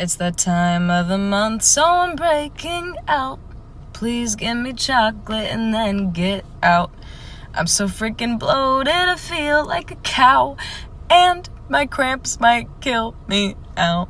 It's that time of the month, so I'm breaking out. Please give me chocolate and then get out. I'm so freaking bloated, I feel like a cow, and my cramps might kill me out.